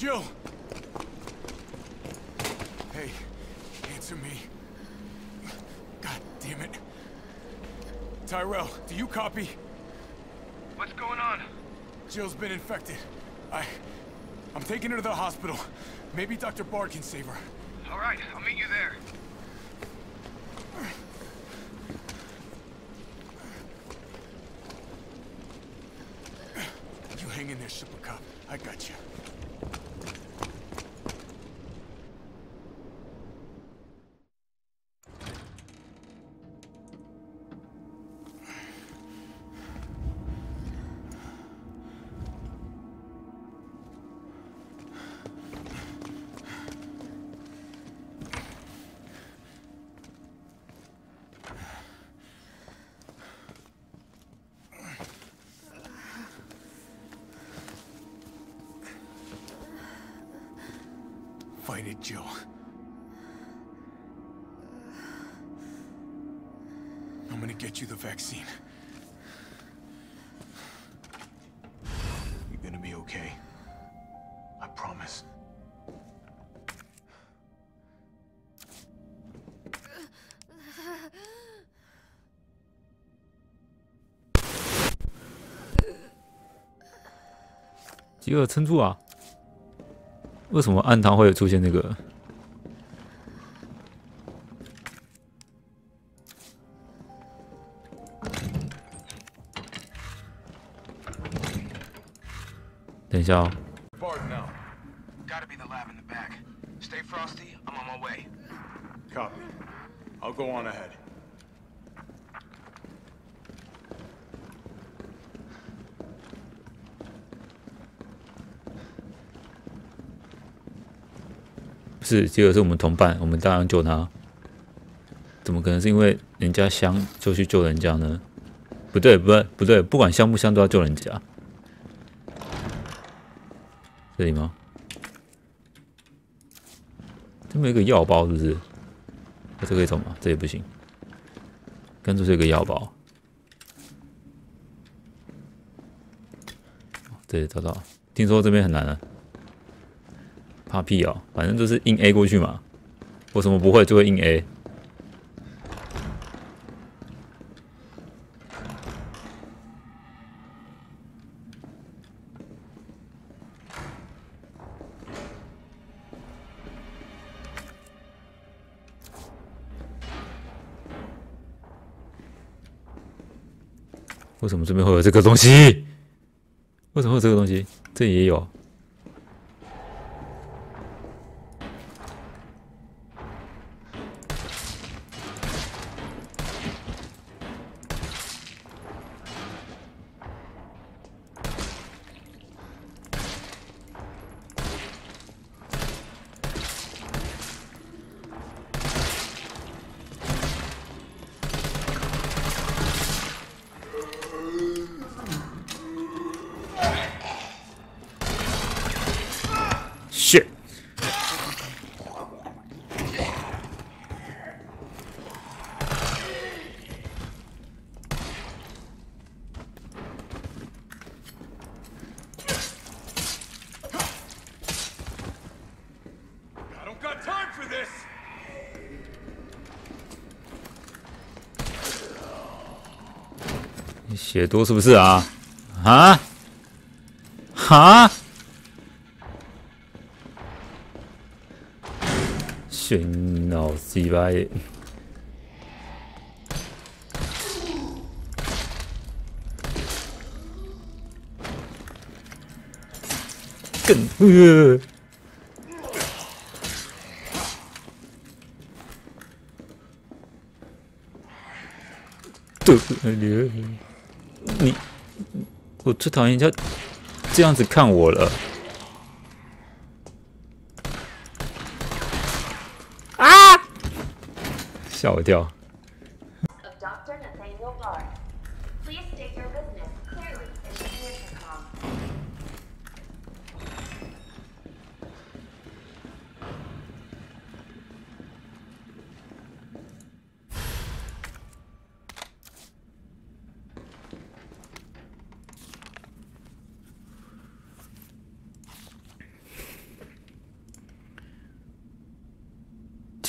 Jill! Hey, answer me. God damn it. Tyrell, do you copy? What's going on? Jill's been infected. I... I'm taking her to the hospital. Maybe Dr. Bard can save her. All right, I'll meet you there. You hang in there, Super Cop. I got you. get you the vaccine. You're gonna be okay. I promise. 饥饿撑住啊！为什么暗堂会有出现那个？等一人家。是，这个是我们同伴，我们当然救他。怎么可能是因为人家香就去救人家呢？不对，不对，不对，不管香不香都要救人家。这里吗？这边有个药包是不是？这可以走吗？这也不行。跟就这个药包。这里找到。听说这边很难啊。怕屁哦！反正就是硬 A 过去嘛。我什么不会就会硬 A。为什么这边会有这个东西？为什么会有这个东西？这里也有。血多是不是啊？啊啊！喧闹失败，更呃。呦，豆我最讨厌人家这样子看我了！啊，吓我一跳。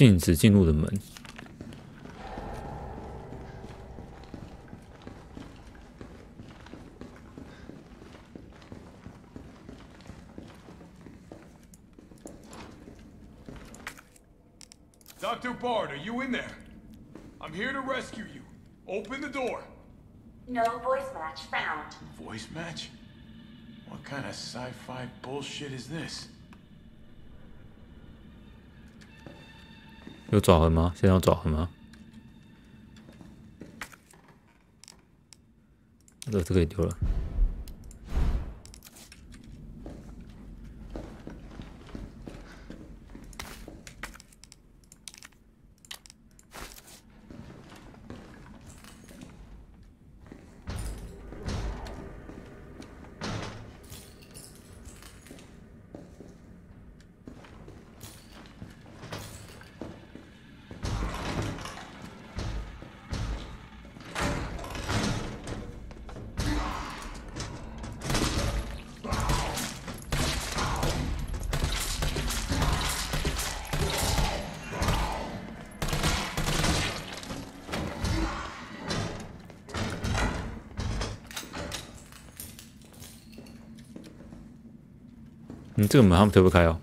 禁止进入的门。Dr. Bard, are you in there? I'm here to rescue you. Open the door. No voice match found. Voice match? What kind of sci-fi bullshit is this? 有爪痕吗？现在有爪痕吗？这个可以丢了。嗯，这个门他们推不开哦。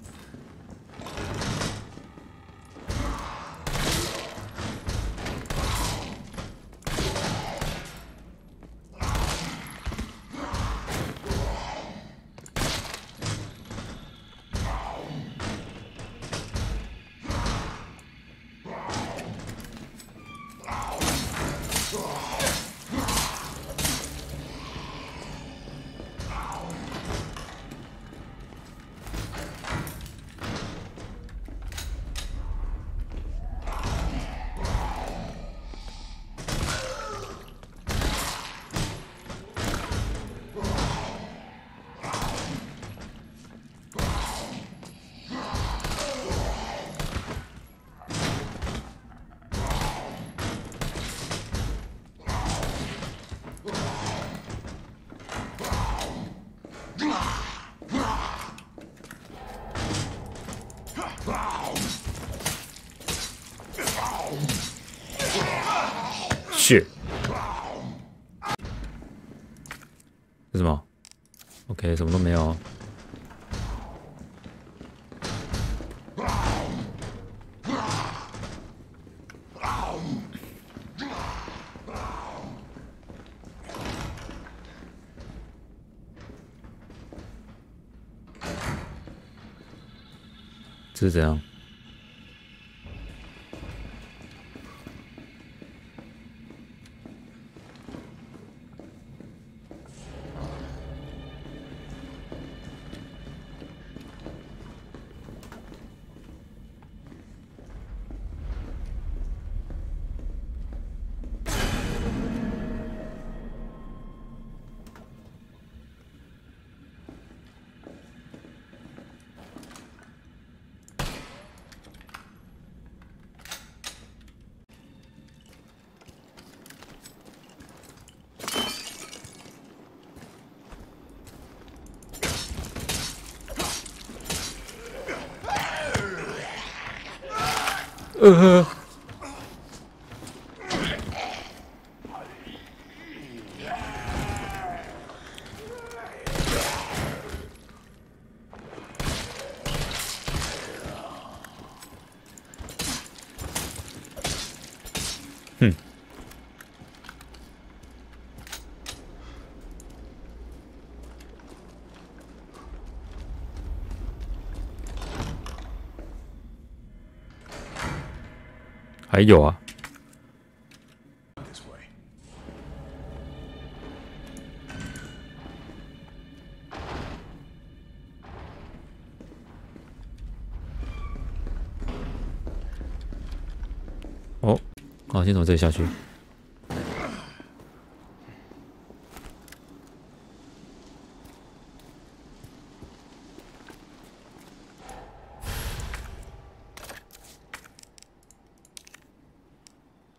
是什么？OK，什么都没有。这是怎样？呃。还有啊。哦，好，先从这里下去。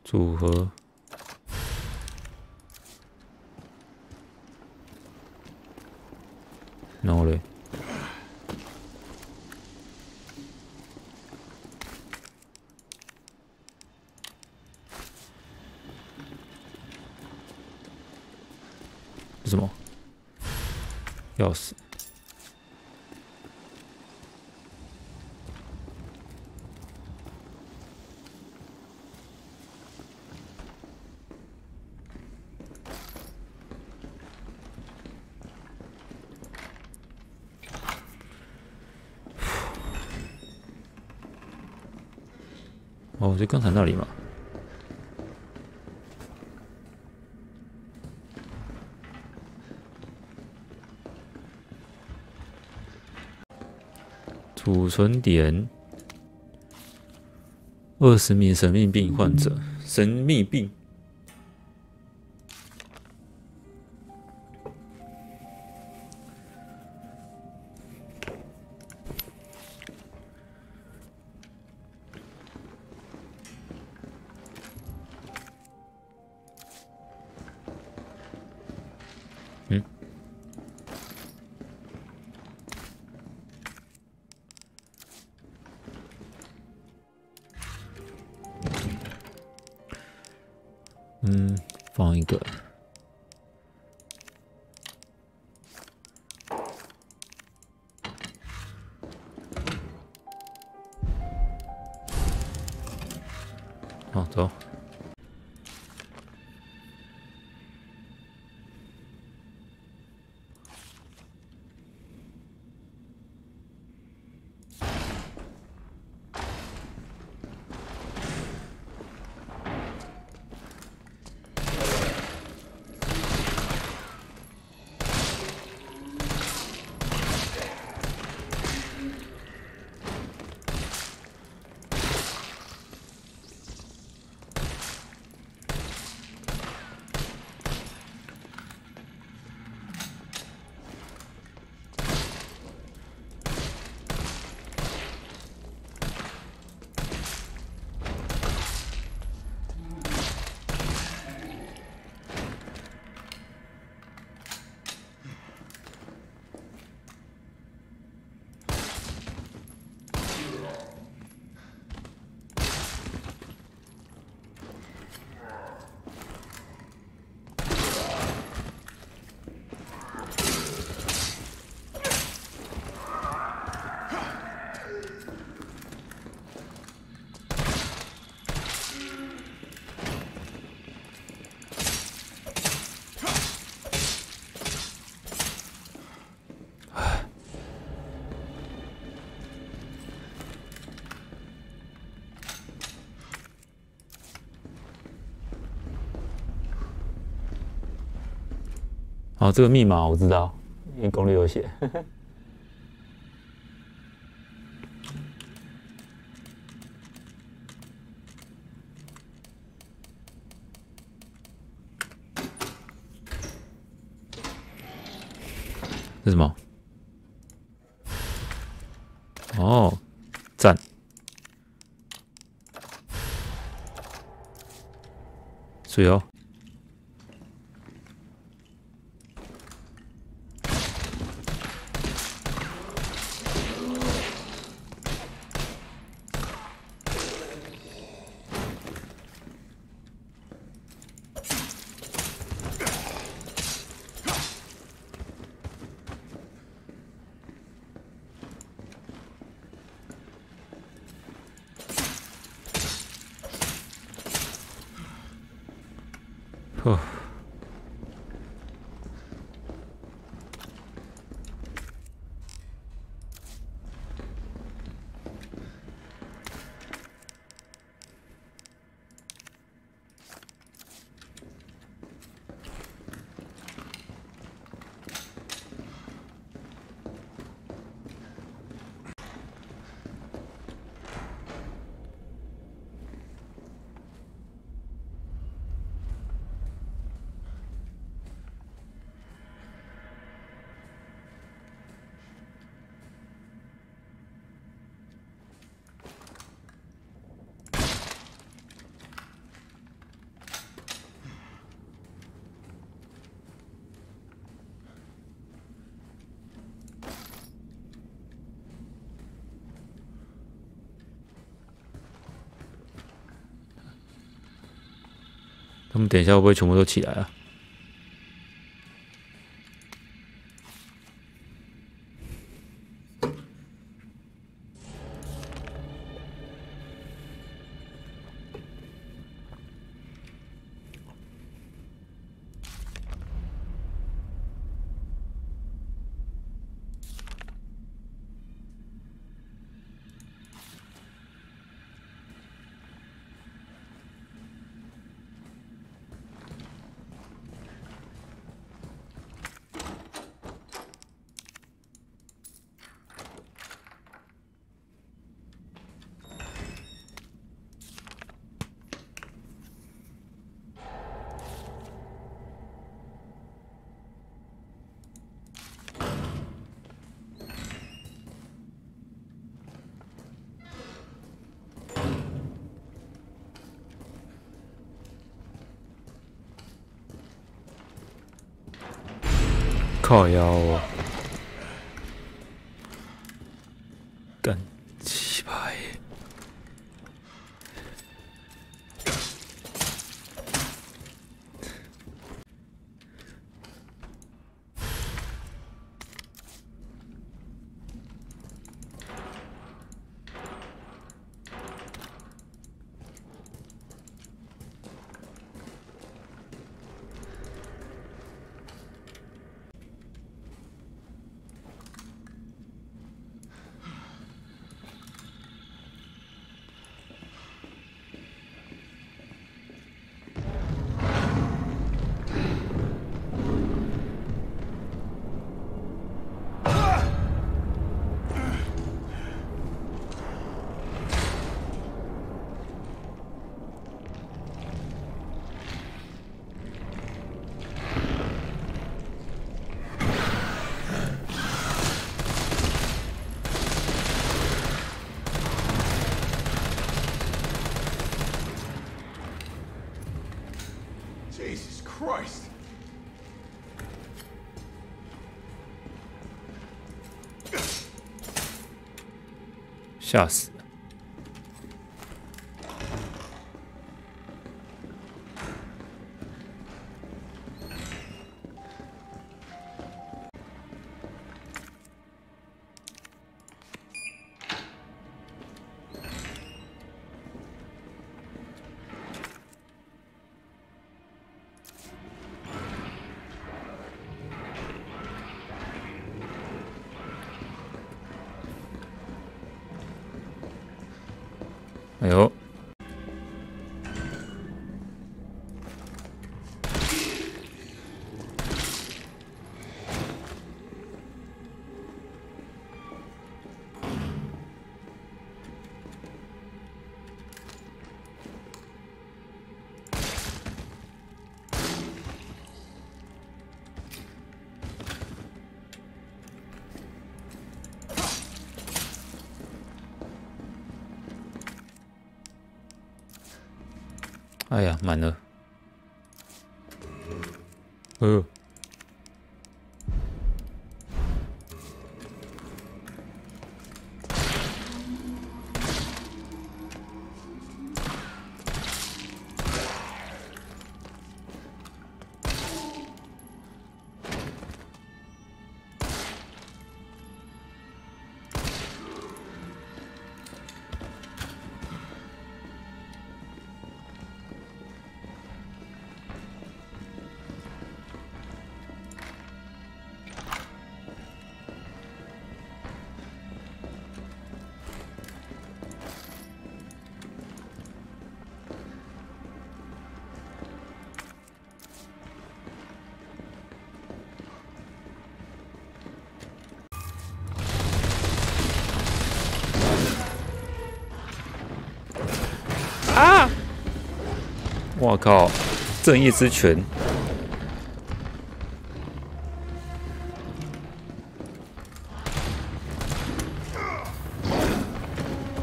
组合。刚才那里嘛，储存点，二十名神秘病患者，神秘病。嗯，放一个。哦，这个密码我知道，因为攻略有写。那 什么？哦，赞。自由。我们等一下会不会全部都起来啊？靠呀！我。Jesus Christ! Shots. 哎呀，了。着。嗯。正义之拳！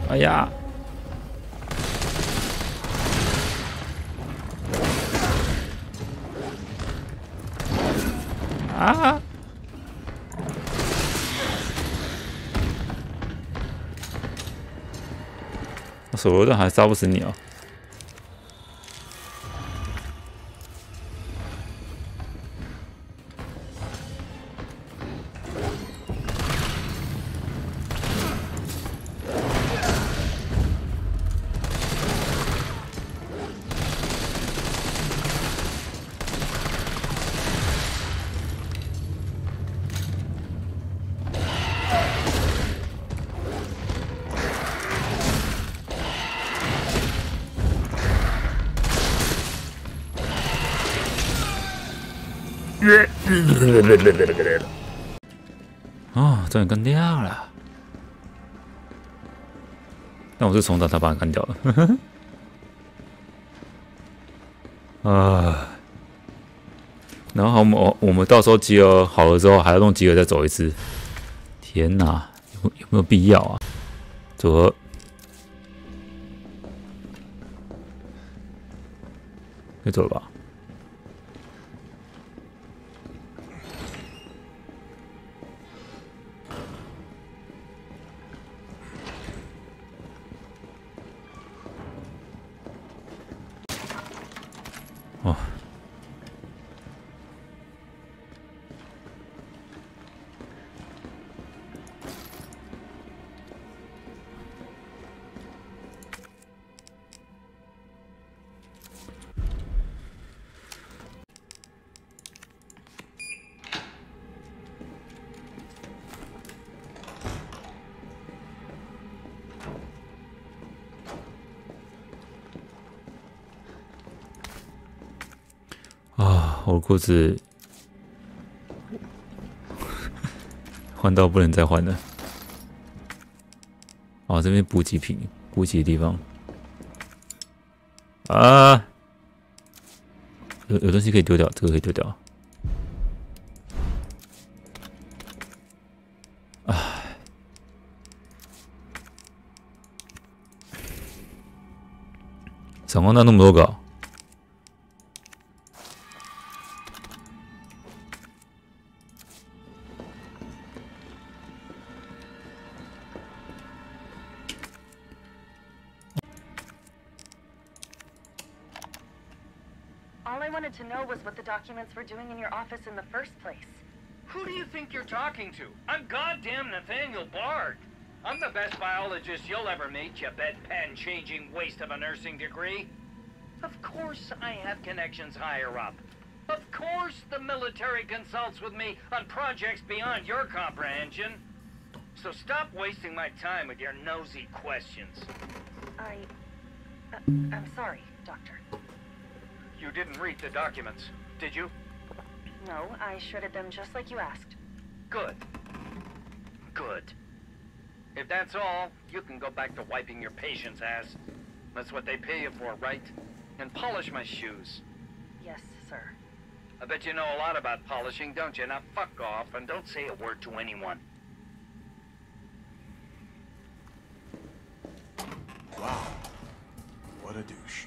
哎呀！啊！手榴弹还杀不死你啊！哦，终于干掉了！那我是从打他把干掉了。啊！然后我们我们到时候集合好了之后，还要弄集合再走一次。天哪，有有没有必要啊？走可以走吧。裤子 换到不能再换了。哦，这边补给品，补给的地方。啊，有有东西可以丢掉，这个可以丢掉。哎，怎么那么多个？All I wanted to know was what the documents were doing in your office in the first place. Who do you think you're talking to? I'm goddamn Nathaniel Bard. I'm the best biologist you'll ever meet, you bedpan-changing waste of a nursing degree. Of course I have connections higher up. Of course the military consults with me on projects beyond your comprehension. So stop wasting my time with your nosy questions. I... Uh, I'm sorry, Doctor. You didn't read the documents, did you? No, I shredded them just like you asked. Good. Good. If that's all, you can go back to wiping your patient's ass. That's what they pay you for, right? And polish my shoes. Yes, sir. I bet you know a lot about polishing, don't you? Now fuck off and don't say a word to anyone. Wow. What a douche.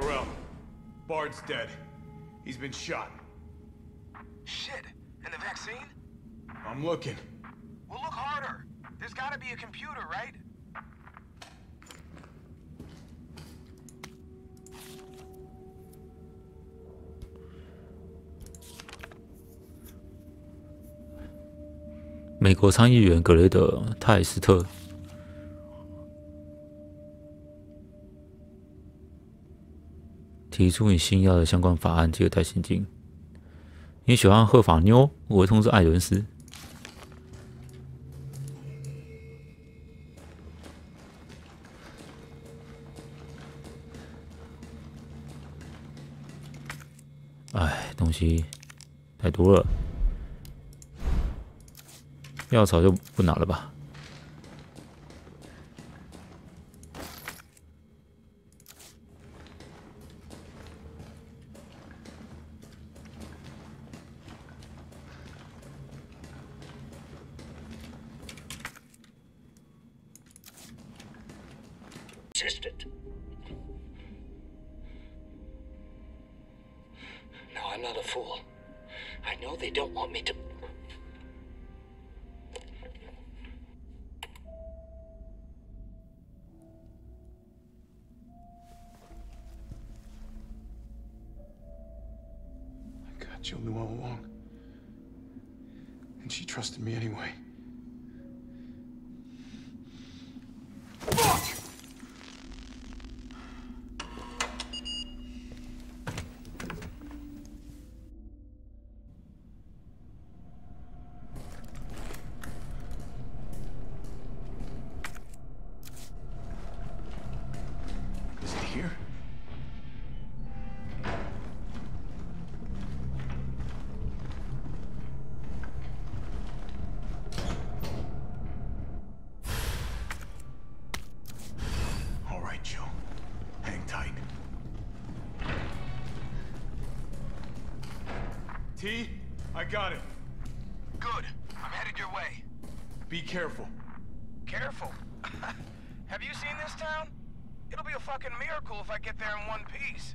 Tyrell, Bard's dead. He's been shot. Shit. And the vaccine? I'm looking. Well, look harder. There's gotta be a computer, right? 美国参议员格雷德·泰斯特提出你新药的相关法案，给予带现金。你喜欢喝法妞，我会通知艾伦斯。哎，东西太多了，药草就不拿了吧。anyway. T, I got it. Good. I'm headed your way. Be careful. Careful? Have you seen this town? It'll be a fucking miracle if I get there in one piece.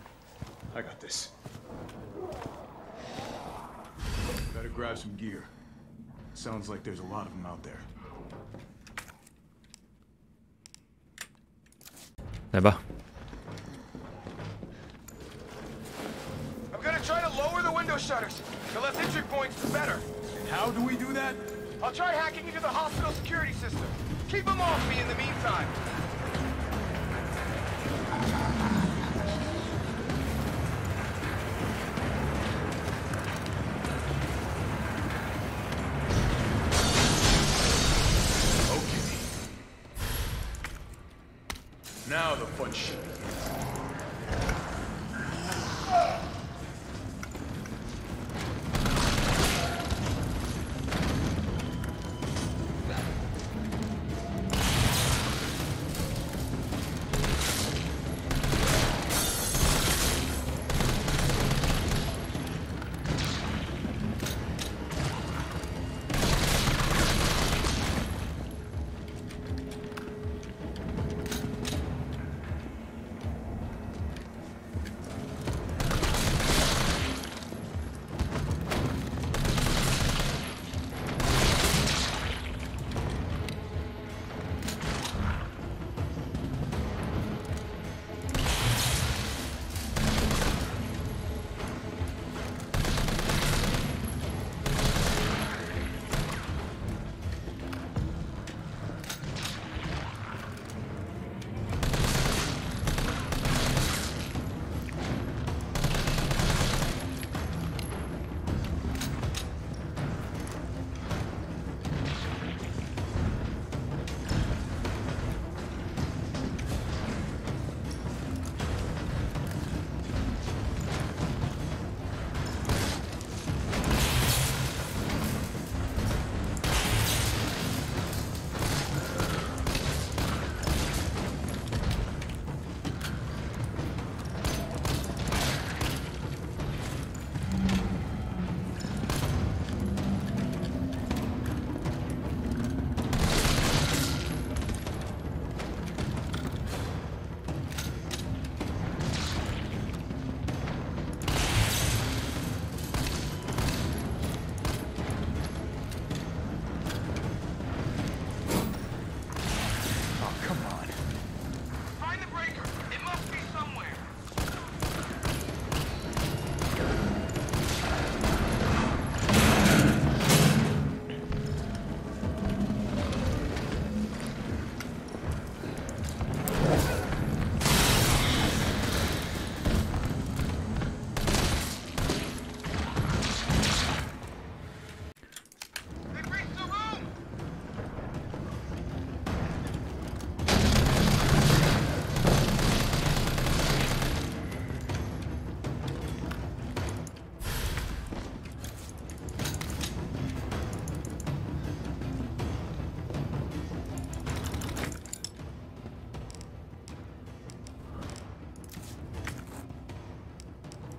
I got this. Better grab some gear. Sounds like there's a lot of them out there. la I'm gonna try to lower the window shutters. The less entry points, the better. And how do we do that? I'll try hacking into the hospital security system. Keep them off me in the meantime.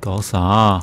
搞啥？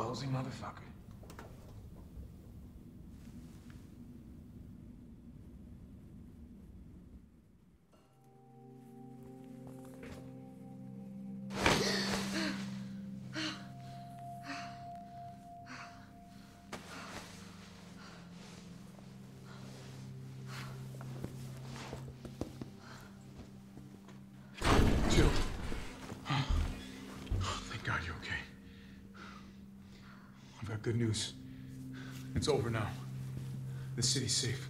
ballsy motherfucker. good news. It's over now. The city's safe.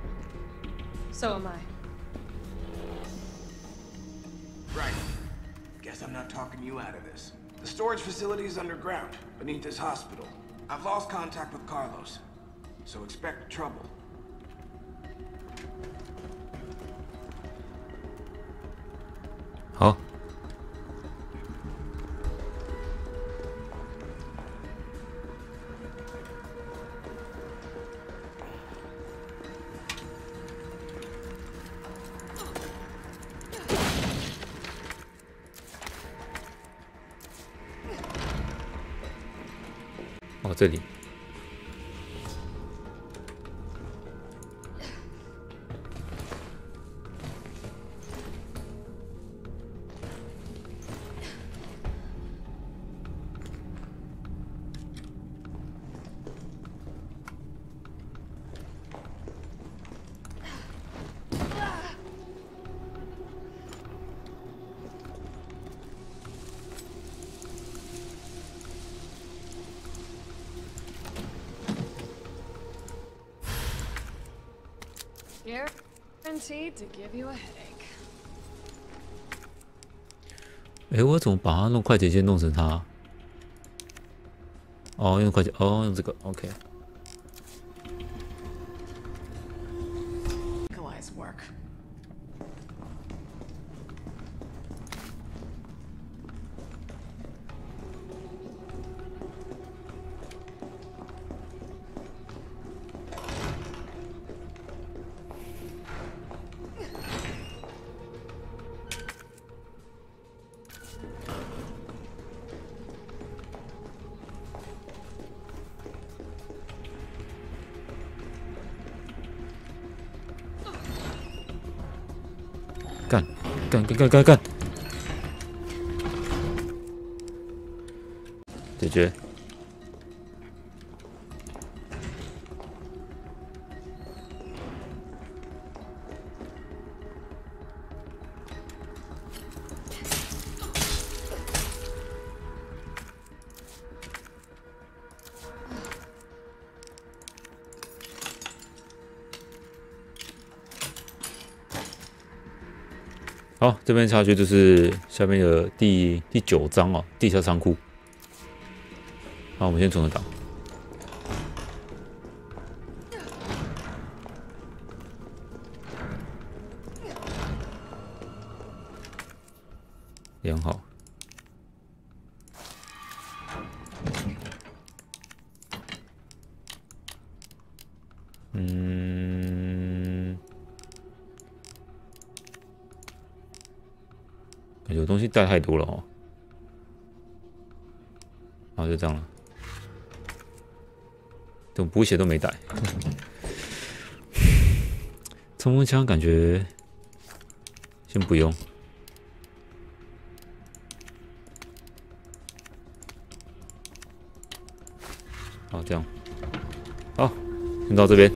So am I. Right. Guess I'm not talking you out of this. The storage facility is underground, beneath this hospital. I've lost contact with Carlos, so expect trouble. 这里。哎，我怎么把它弄快捷键弄成它？哦，用快捷哦，用这个 OK。干干干！好，这边下去就是下面的第第九章哦，地下仓库。好，我们先存个档。太多了哦，然后就这样了。怎么补血都没带？冲锋枪感觉先不用。好，这样。好，先到这边。